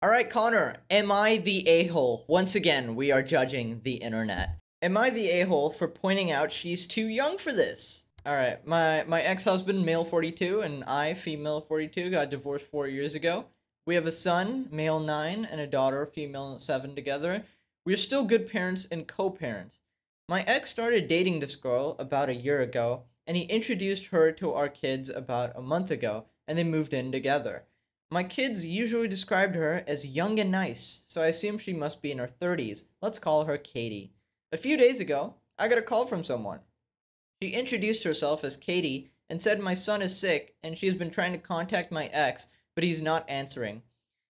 All right, Connor, am I the a hole? Once again, we are judging the internet. Am I the a hole for pointing out she's too young for this? All right, my, my ex husband, male 42, and I, female 42, got divorced four years ago. We have a son, male 9, and a daughter, female 7, together. We're still good parents and co parents. My ex started dating this girl about a year ago, and he introduced her to our kids about a month ago, and they moved in together. My kids usually described her as young and nice, so I assume she must be in her 30s. Let's call her Katie. A few days ago, I got a call from someone. She introduced herself as Katie and said my son is sick and she has been trying to contact my ex, but he's not answering.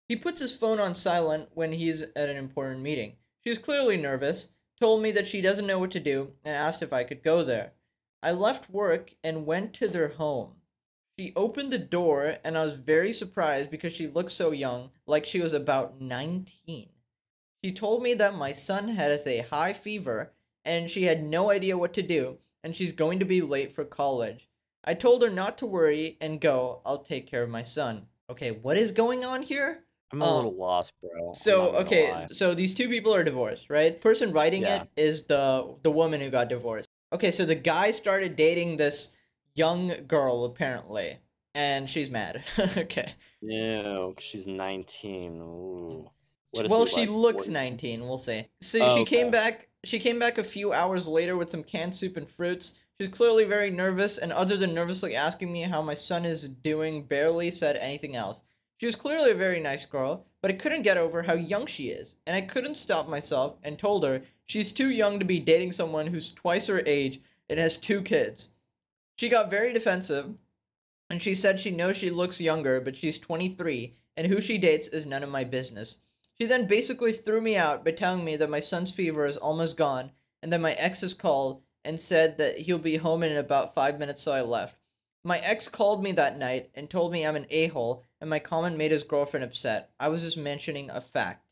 He puts his phone on silent when he's at an important meeting. She is clearly nervous, told me that she doesn't know what to do, and asked if I could go there. I left work and went to their home. She opened the door, and I was very surprised because she looked so young, like she was about 19. She told me that my son has a high fever, and she had no idea what to do, and she's going to be late for college. I told her not to worry and go, I'll take care of my son. Okay, what is going on here? I'm a Um, little lost, bro. So okay, so these two people are divorced, right? The person writing Yeah. it is the the woman who got divorced. Okay, so the guy started dating this young girl apparently, and she's mad. okay. 'cause she's 19. Ooh. Hmm. What is well, she like, looks 40? 19, we'll say. So Oh, she came okay. back she came back a few hours later with some canned soup and fruits. She's clearly very nervous and other than nervously asking me how my son is doing, barely said anything else. She was clearly a very nice girl, but I couldn't get over how young she is, and I couldn't stop myself and told her she's too young to be dating someone who's twice her age and has two kids. She got very defensive, and she said she knows she looks younger, but she's 23, and who she dates is none of my business. She then basically threw me out by telling me that my son's fever is almost gone, and that my ex has called and said that he'll be home in about five minutes, so I left. My ex called me that night and told me I'm an a hole, and my comment made his girlfriend upset. I was just mentioning a fact.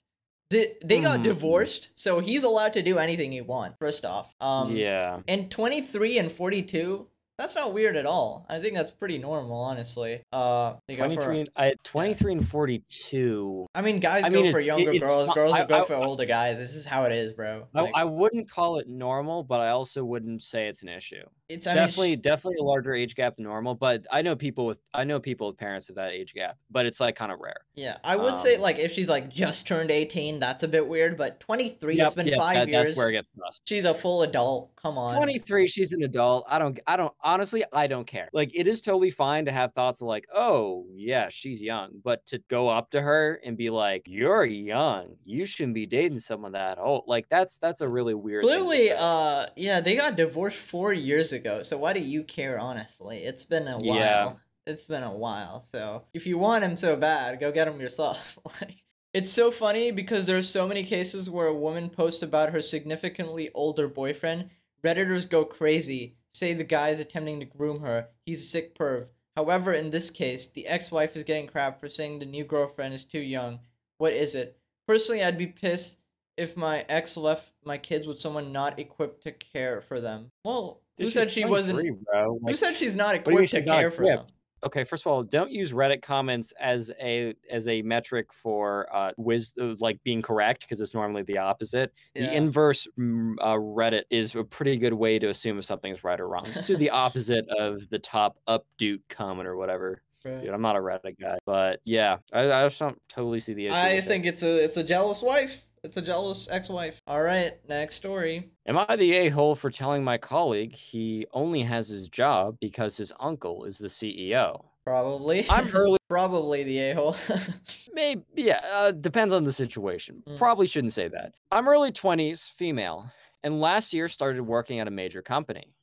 They, they got Hmm. divorced, so he's allowed to do anything he wants, first off. Um, yeah. and 23 and 42, that's not weird at all. I think that's pretty normal, honestly. Uh, they go 23, for, and, I, 23 and 42. I mean, guys I go mean, for younger girls, girls I- go for older guys. This is how it is, bro. I, Like, I wouldn't call it normal, but I also wouldn't say it's an issue. It's I mean, definitely, sh- definitely a larger age gap than normal. But I know people with I know people with parents of that age gap, but it's like kind of rare. yeah. I would say um, like if she's like just turned 18, that's a bit weird. But 23, Yep, it's been yep, five that- years. That's where it gets lost. She's a full adult. Come on. 23 she's an adult i don't i don't honestly i don't care like it is totally fine to have thoughts of like oh yeah she's young but to go up to her and be like you're young you shouldn't be dating someone that old like that's that's a really weird thing Clearly, say. uh, yeah, they got divorced four years ago. So why do you care? Honestly, it's been a while. Yeah. It's been a while. So if you want him so bad, go get him yourself. like, it's so funny because there are so many cases where a woman posts about her significantly older boyfriend. Redditors go crazy, say the guy is attempting to groom her. He's a sick perv. However, in this case, the ex-wife is getting crap for saying the new girlfriend is too young. What is it? Personally, I'd be pissed if my ex left my kids with someone not equipped to care for them. Well, who said she wasn't? 23, bro Who said she's not what do you equipped to not care for them? okay first of all don't use reddit comments as a as a metric for uh wis uh, like being correct because it's normally the opposite the inverse mm, uh, reddit is a pretty good way to assume if something's right or wrong just do the opposite of the top updoot comment or whatever Right. dude i'm not a reddit guy but yeah i, I just don't totally see the issue I with it. think it's a it's a jealous wife. It's a jealous ex-wife. All right, next story. am i the a-hole for telling my colleague he only has his job because his uncle is the ceo Probably. i'm early probably the a-hole. Maybe, yeah, uh, depends on the situation. Mm. Probably shouldn't say that. I'm early 20s, female, and last year started working at a major company.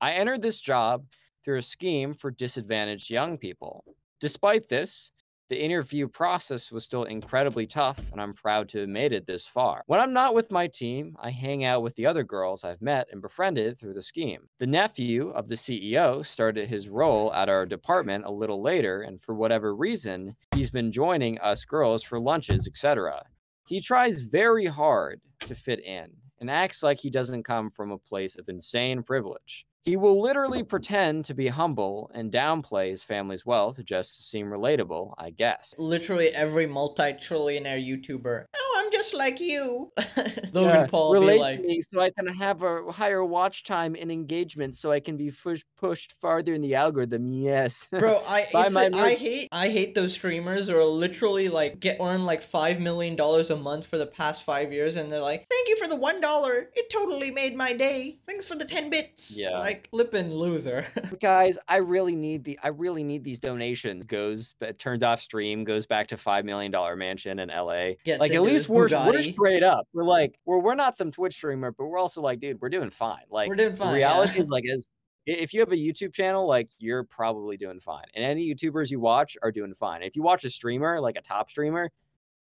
I entered this job through a scheme for disadvantaged young people. Despite this, the interview process was still incredibly tough, and I'm proud to have made it this far. When I'm not with my team, I hang out with the other girls I've met and befriended through the scheme. The nephew of the CEO started his role at our department a little later, and for whatever reason, he's been joining us girls for lunches, etc. He tries very hard to fit in and acts like he doesn't come from a place of insane privilege. He will literally pretend to be humble and downplay his family's wealth just to seem relatable, I guess. Literally every multi-trillionaire YouTuber. Oh, I'm just like you. Logan Yeah, Paul relate be like, to me so I can have a higher watch time and engagement so I can be push- pushed farther in the algorithm. Yes. Bro, I it's my like- I hate I hate those streamers who are literally like get earn like five million dollars a month for the past five years, and they're like, "Thank you for the one dollar. It totally made my day. Thanks for the ten bits." Yeah. like flippin' loser. guys i really need the i really need these donations goes but turns off stream goes back to five million dollar mansion in la Gets like at into least we're, we're straight up we're like we're, we're not some twitch streamer but we're also like dude we're doing fine like We're doing fine, reality yeah. is like is i- if you have a youtube channel like you're probably doing fine and any youtubers you watch are doing fine if you watch a streamer like a top streamer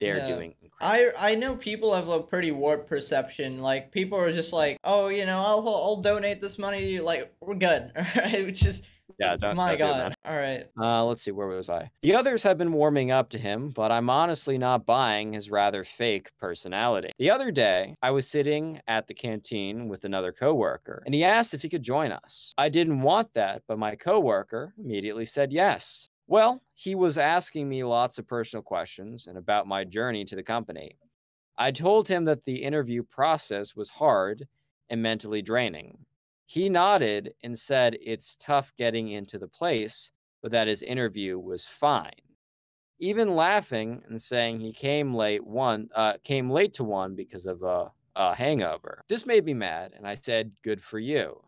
they're Yeah. doing incredible. I I know people have a pretty warped perception. Like people are just like, "Oh, you know, I'll I'll donate this money to you." Like we're good, alright? Which is yeah don't, my don't do it, man. god. All right. Uh, let's see, where was I? The others have been warming up to him, but I'm honestly not buying his rather fake personality. The other day, I was sitting at the canteen with another coworker, and he asked if he could join us. I didn't want that, but my coworker immediately said yes. Well, he was asking me lots of personal questions and about my journey to the company. I told him that the interview process was hard and mentally draining. He nodded and said it's tough getting into the place, but that his interview was fine. Even laughing and saying he came late one uh, came late to one because of a, a hangover. This made me mad, and I said, "Good for you."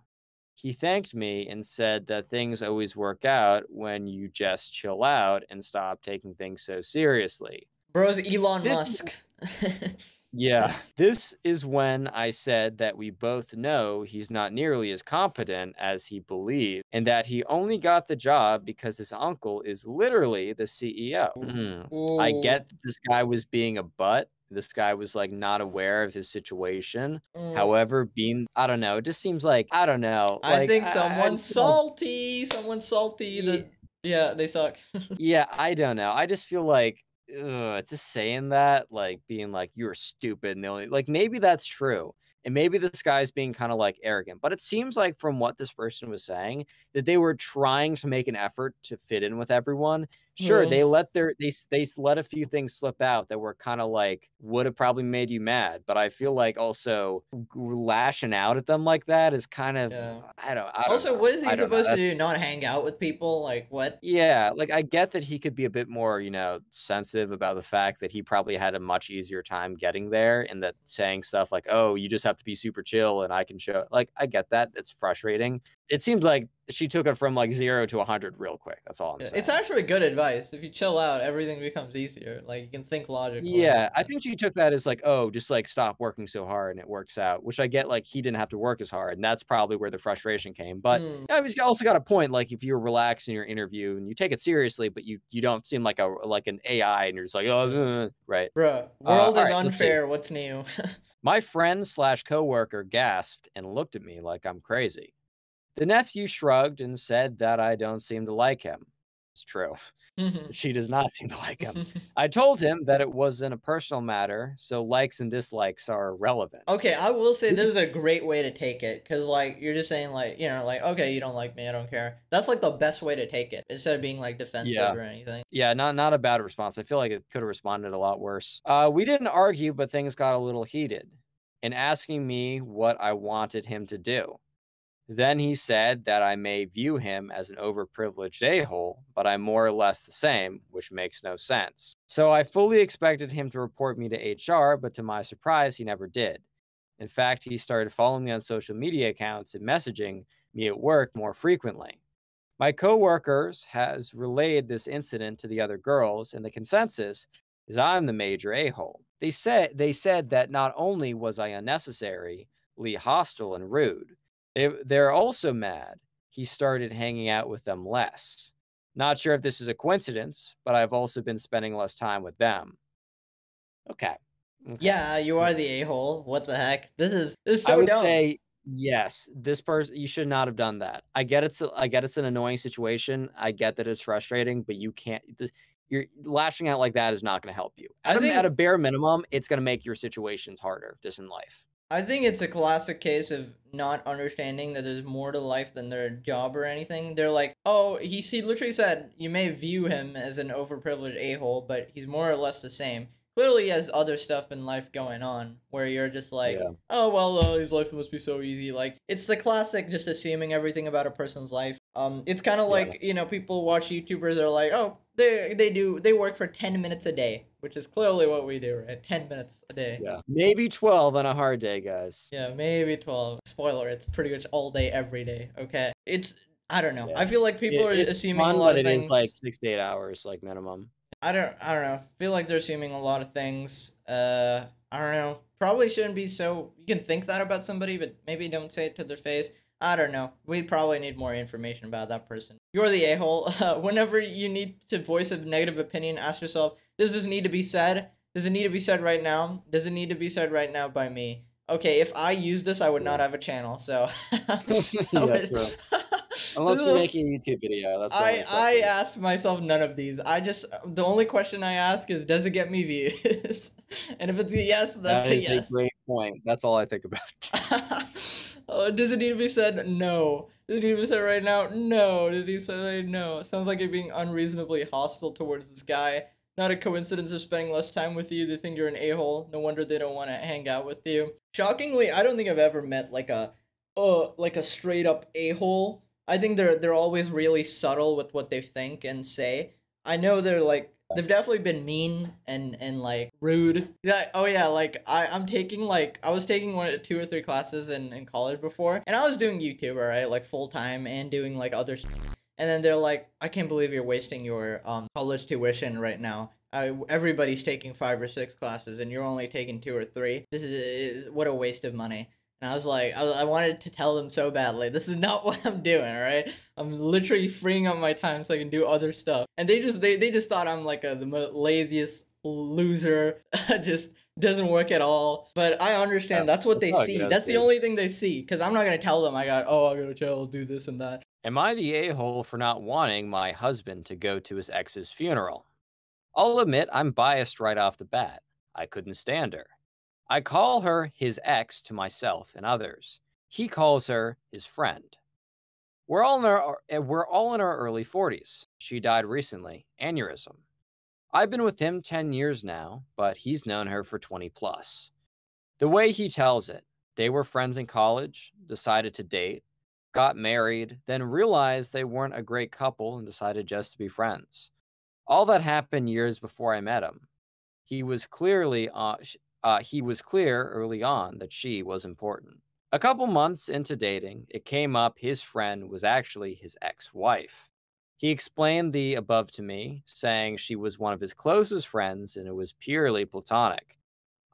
He thanked me and said that things always work out when you just chill out and stop taking things so seriously. Bro's Elon This- Musk. Yeah. This is when I said that we both know he's not nearly as competent as he believed, and that he only got the job because his uncle is literally the CEO. Mhm. I get that this guy was being a butt. This guy was like not aware of his situation. Mm. However, being, I don't know, it just seems like, I don't know. I like, think I- I someone's salty. Someone's salty. Ye- The yeah, they suck. yeah, I don't know. I just feel like ugh, just saying that, like being like you're stupid, and the only like maybe that's true, and maybe this guy's being kind of like arrogant. But it seems like from what this person was saying that they were trying to make an effort to fit in with everyone. Sure, Yeah. they let their they they let a few things slip out that were kind of like would have probably made you mad. But I feel like also lashing out at them like that is kind of Yeah. I don't. I don't also, know. what is he I don't know. supposed to do? Not hang out with people? Like what? yeah, like I get that he could be a bit more, you know, sensitive about the fact that he probably had a much easier time getting there and that saying stuff like, "Oh, you just have to be super chill and I can show." Like I get that. It's frustrating. It seems like she took it from like 0 to a 100 real quick. That's all I'm Yeah, saying. It's actually good advice. If you chill out, everything becomes easier. Like you can think logically. Yeah, I think she took that as like, oh, just like stop working so hard and it works out, which I get like he didn't have to work as hard. And that's probably where the frustration came. But yeah, he's also got a point. Like if you're relaxed in your interview and you take it seriously, but you you don't seem like a like an AI and you're just like, oh, uh, right. Bruh, world is alright, unfair. What's new? My friend slash coworker gasped and looked at me like I'm crazy. The nephew shrugged and said that I don't seem to like him. It's true. She does not seem to like him. I told him that it wasn't a personal matter, so likes and dislikes are irrelevant. okay, I will say this is a great way to take it because like you're just saying like you know like okay you don't like me I don't care. That's like the best way to take it instead of being like defensive Yeah. or anything. Yeah, not not a bad response. I feel like it could have responded a lot worse. Uh, we didn't argue, but things got a little heated, in asking me what I wanted him to do. Then he said that I may view him as an overprivileged a hole, but I'm more or less the same, which makes no sense. So I fully expected him to report me to HR, but to my surprise, he never did. In fact, he started following me on social media accounts and messaging me at work more frequently. My coworkers has relayed this incident to the other girls, and the consensus is I'm the major a-hole. They said they said that not only was I unnecessarily hostile and rude, they, they're also mad he started hanging out with them less. Not sure if this is a coincidence, but I've also been spending less time with them. Okay. okay. Yeah, you are the a hole. What the heck? This is this is so I would dumb. say yes. This person you should not have done that. I get it's a- I get it's an annoying situation. I get that it's frustrating, but you can't. This, you're lashing out like that is not going to help you. I At, a, think- at a bare minimum, it's going to make your situations harder just in life. I think it's a classic case of not understanding that there's more to life than their job or anything. They're like, oh, he, he literally said you may view him as an overprivileged a hole, but he's more or less the same. Clearly, he has other stuff in life going on where you're just like, Yeah. oh, well, uh, his life must be so easy. Like, it's the classic just assuming everything about a person's life. Um, It's kind of Yeah. like, you know, people watch YouTubers are like, oh, they, they do, they work for 10 minutes a day, which is clearly what we do, right? 10 minutes a day. Yeah. Maybe 12 on a hard day, guys. Yeah, maybe 12. Spoiler, it's pretty much all day, every day. Okay. It's, I don't know. Yeah. I feel like people It- are it's assuming a lot but of it things. is like six to eight hours, like minimum. I don't, I don't know. I feel like they're assuming a lot of things. Uh, I don't know. Probably shouldn't be so. You can think that about somebody, but maybe don't say it to their face. I don't know. We probably need more information about that person. You're the a hole. Uh, whenever you need to voice a negative opinion, ask yourself: Does this need to be said? Does it need to be said right now? Does it need to be said right now by me? Okay, if I use this, I would not have a channel. So, I Yeah, would- Unless you're a- making a YouTube video. That's I I ask myself none of these. I just the only question I ask is does it get me views? and if it's a yes, that's That a is yes. a great point. That's all I think about. oh, does it need to be said? No. Does it need to be said right now? No. Does it need to be said? No. Sounds like you're being unreasonably hostile towards this guy. Not a coincidence of spending less time with you. They think you're an a-hole. No wonder they don't want to hang out with you. Shockingly, I don't think I've ever met like a uh like a straight up a-hole. I think they're they're always really subtle with what they think and say. I know they're like they've definitely been mean and and like rude. Yeah. Oh yeah. Like I I'm taking like I was taking one two or three classes in in college before, and I was doing YouTube, alright, like full time and doing like other. And then they're like, I can't believe you're wasting your um college tuition right now. I, everybody's taking five or six classes, and you're only taking two or three. This is what a waste of money. And I was like, I, I wanted to tell them so badly, this is not what I'm doing, right? I'm literally freeing up my time so I can do other stuff. And they just they, they just thought I'm like a, the laziest loser, just doesn't work at all. But I understand Yeah, that's what they that's see. That's the dude. only thing they see. Cause I'm not gonna tell them I got oh I got a channel, do this and that. Am I the a hole for not wanting my husband to go to his ex's funeral? I'll admit I'm biased right off the bat. I couldn't stand her. I call her his ex to myself and others. He calls her his friend. We're all in our uh, we're all in our early 40s. She died recently, aneurysm. I've been with him 10 years now, but he's known her for 20 plus. The way he tells it, they were friends in college, decided to date, got married, then realized they weren't a great couple and decided just to be friends. All that happened years before I met him. He was clearly uh, uh, he was clear early on that she was important. A couple months into dating, it came up his friend was actually his ex-wife. He explained the above to me, saying she was one of his closest friends and it was purely platonic.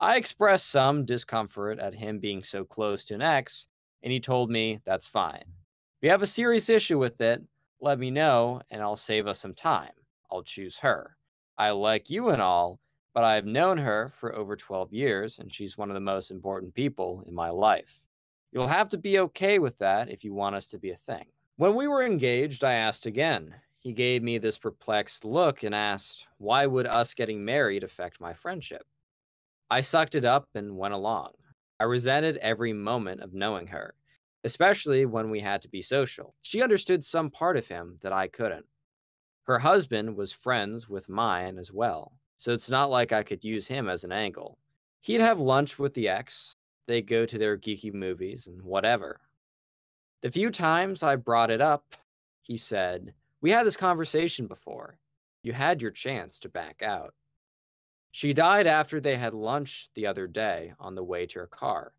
I expressed some discomfort at him being so close to an ex, and he told me that's fine. If you have a serious issue with it, let me know and I'll save us some time. I'll choose her. I like you and all, but I've known her for over 12 years and she's one of the most important people in my life. You'll have to be okay with that if you want us to be a thing. When we were engaged, I asked again. He gave me this perplexed look and asked, Why would us getting married affect my friendship? I sucked it up and went along. I resented every moment of knowing her, especially when we had to be social. She understood some part of him that I couldn't. Her husband was friends with mine as well, so it's not like I could use him as an angle. He'd have lunch with the ex, they'd go to their geeky movies and whatever. The few times I brought it up, he said, We had this conversation before. You had your chance to back out. She died after they had lunch the other day on the way to her car.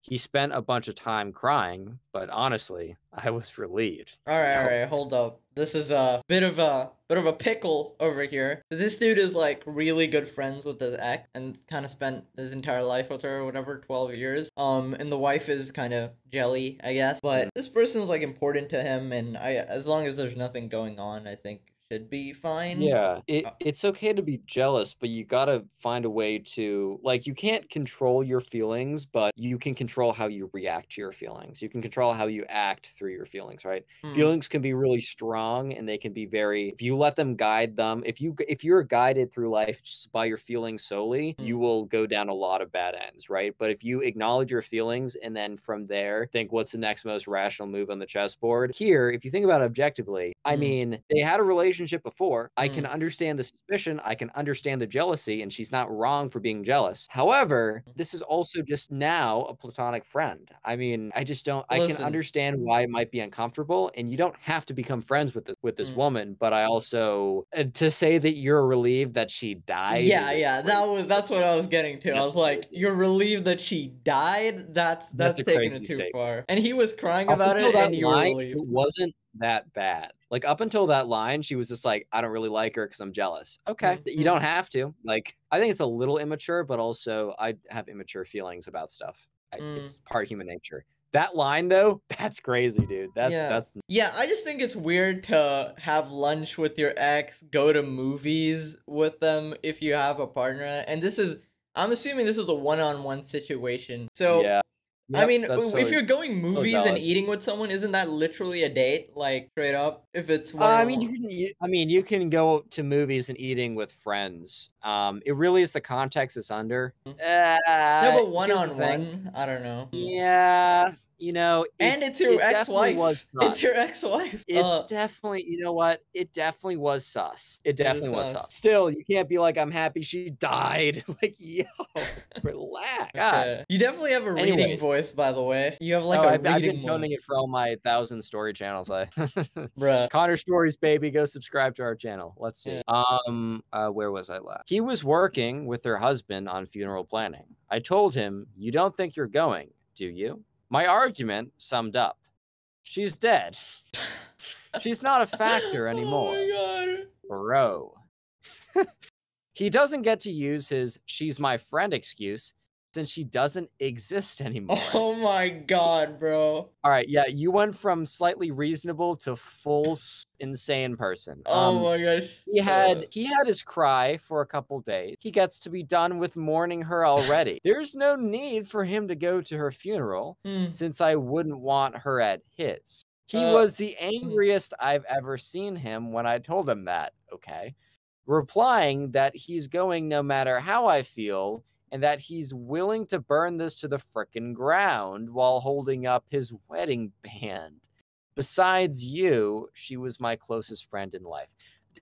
He spent a bunch of time crying, but honestly, I was relieved. All right, all No. hold up. This is a bit of a bit of a pickle over here. This dude is like really good friends with his ex and kind of spent his entire life with her or whatever, 12 years. Um and the wife is kind of jelly, I guess. But this person's like important to him and I as long as there's nothing going on, I think should be fine. Yeah, it, Uh, it's okay to be jealous, but you gotta find a way to like you can't control your feelings, but you can control how you react to your feelings. You can control how you act through your feelings, right? Hmm. Feelings can be really strong and they can be very if you let them guide them, if you if you're guided through life just by your feelings solely, you Mm. will go down a lot of bad ends, right? But if you acknowledge your feelings and then from there think what's the next most rational move on the chessboard. Here, if you think about it objectively, I Mm. mean, they had a relationship before. I can Mm. understand the suspicion, I can understand the jealousy, and she's not wrong for being jealous. However, Mm. this is also just now a platonic friend. I mean, I just don't I can understand why it might be uncomfortable and you don't have to become friends with this with this Mm. woman, but I also uh, to say that you're relieved that she died. yeah, yeah, that was that's what I was getting to. I was like, crazy. you're relieved that she died. That's That's that's, taking it too statement. far. And he was crying Up about it, and you were relieved. it wasn't that bad. Like up until that line, she was just like, "I don't really like her because I'm jealous." Okay, Mhm. you don't have to. Like, I think it's a little immature, but also I have immature feelings about stuff. I, Mm. It's part of human nature. That line though, that's crazy, dude. That's Yeah. that's Yeah, I just think it's weird to have lunch with your ex, go to movies with them if you have a partner. And this is, I'm assuming this is a one on one situation. So, yeah. I mean, that's if you're going movies and eating with someone, isn't that literally a date? Like, straight up? If it's Uh, I mean, you can. You, I mean, you can go to movies and eating with friends. Um, it really is the context it's under. Mhm. Uh, No, but one on one, I don't know. Yeah, you know, And it's your it ex-wife. It's your ex wife. It's definitely, you know what? It definitely was sus. It definitely was sus. sus. Still, you can't be like, I'm happy she died. like, yo, relax. God. you definitely have a reading voice, by the way. You have like oh, a I've, reading I've been one. toning it for all my thousand story channels. I Bruh. Connor Stories, baby, go subscribe to our channel. Let's see. Um, uh, where was I last? He was working with her husband on funeral planning. I told him, "You don't think you're going, do you?" My argument summed up: She's dead. She's not a factor anymore, Oh my god. bro. he doesn't get to use his "she's my friend" excuse since she doesn't exist anymore. Oh my god, bro. All right, yeah, you went from slightly reasonable to full insane person. Oh Um, my gosh. he had he had his cry for a couple days. He gets to be done with mourning her already. There's no need for him to go to her funeral hmm. since I wouldn't want her at his. He Uh, was the angriest I've ever seen him when I told him that, okay? Replying that he's going no matter how I feel and that he's willing to burn this to the frickin' ground while holding up his wedding band. Besides you, she was my closest friend in life.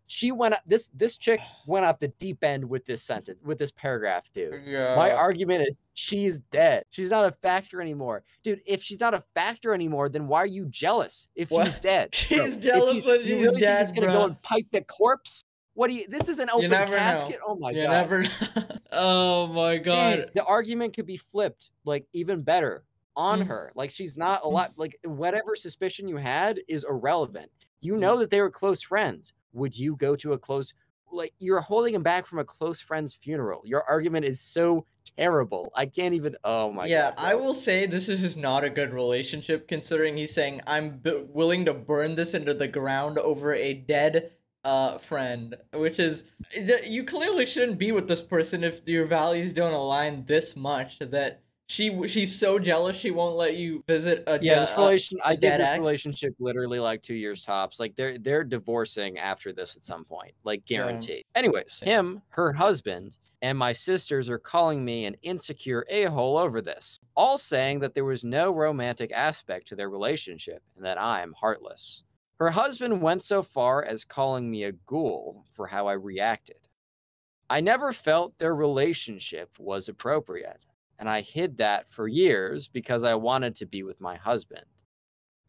She went up this this chick went off the deep end with this sentence, with this paragraph, dude. Yeah. My argument is she's dead. She's not a factor anymore. Dude, if she's not a factor anymore, then why are you jealous if she's dead? She's Bro, jealous you- when you she's really think he's gonna go and pipe the corpse? What do you this is an open never know. casket? Oh my you god. never. oh my Dude, god. the argument could be flipped, like even better on Mm. her. Like she's not a lot like whatever suspicion you had is irrelevant. You Mm. know that they were close friends. Would you go to a close like you're holding him back from a close friend's funeral? Your argument is so terrible. I can't even oh my yeah, god. I will say this is just not a good relationship considering he's saying I'm b- willing to burn this into the ground over a dead uh friend, which is th- you clearly shouldn't be with this person if your values don't align this much that she she's so jealous she won't let you visit a Yeah, this relation I did this ex? relationship literally like two years tops. Like they're they're divorcing after this at some point, like Yeah. guarantee. Anyways, Yeah. him, her husband, and my sisters are calling me an insecure a-hole over this, all saying that there was no romantic aspect to their relationship and that I'm heartless. Her husband went so far as calling me a ghoul for how I reacted. I never felt their relationship was appropriate and I hid that for years because I wanted to be with my husband.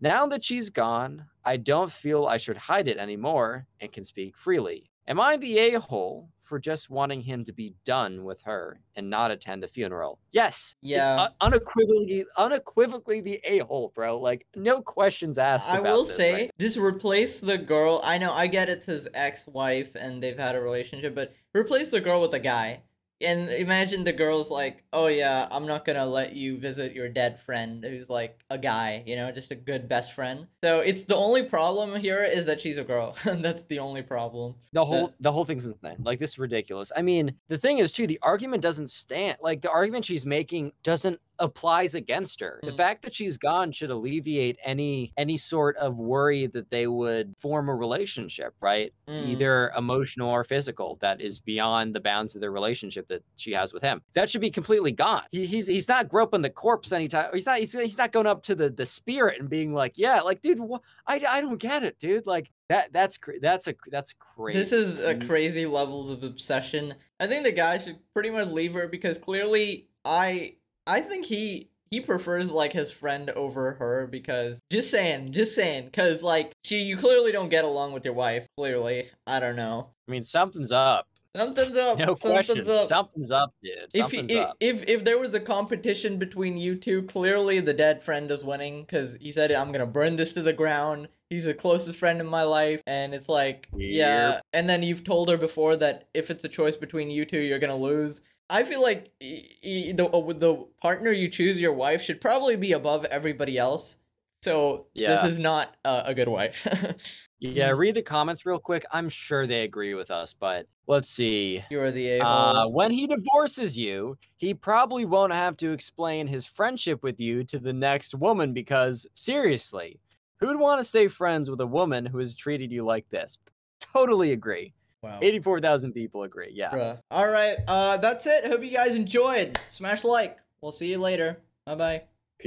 Now that she's gone, I don't feel I should hide it anymore and can speak freely. Am I the a hole for just wanting him to be done with her and not attend the funeral? Yes. Yeah. uh, unequivocally, unequivocally the a hole, bro. Like no questions asked. I will this say, right just replace the girl. I know, I get it's his ex-wife and they've had a relationship, but replace the girl with the guy. And imagine the girl's like, "Oh yeah, I'm not gonna let you visit your dead friend who's like a guy, you know, just a good best friend." So it's the only problem here is that she's a girl. That's the only problem. The whole the whole thing's insane. Like this is ridiculous. I mean, the thing is too, the argument doesn't stand. Like the argument she's making doesn't applies against her. The Mm. fact that she's gone should alleviate any any sort of worry that they would form a relationship, right? Mm. Either emotional or physical that is beyond the bounds of their relationship that she has with him. That should be completely gone. He, he's he's not groping the corpse anytime. He's not he's, he's not going up to the the spirit and being like, "Yeah, like dude, wh- I I don't get it, dude." Like that that's cra- that's a that's crazy. This is a crazy levels of obsession. I think the guy should pretty much leave her because clearly I I think he he prefers like his friend over her because just saying, just saying cuz like she you clearly don't get along with your wife, clearly. I don't know. I mean, something's up. Something's up. No question. something's up. Something's up, dude. If, Something's he, up. if if there was a competition between you two, clearly the dead friend is winning because he said, "I'm gonna burn this to the ground." He's the closest friend in my life, and it's like, yeah. And then you've told her before that if it's a choice between you two, you're gonna lose. I feel like the uh, the partner you choose, your wife, should probably be above everybody else. So this is not uh, a good wife. Yeah, read the comments real quick. I'm sure they agree with us, but let's see. you are the a Uh, when he divorces you, he probably won't have to explain his friendship with you to the next woman because, seriously, who'd want to stay friends with a woman who has treated you like this? Totally agree. Wow. 84,000 people agree. Yeah. Bruh. All right. Uh, that's it. Hope you guys enjoyed. Smash like. We'll see you later. Bye bye.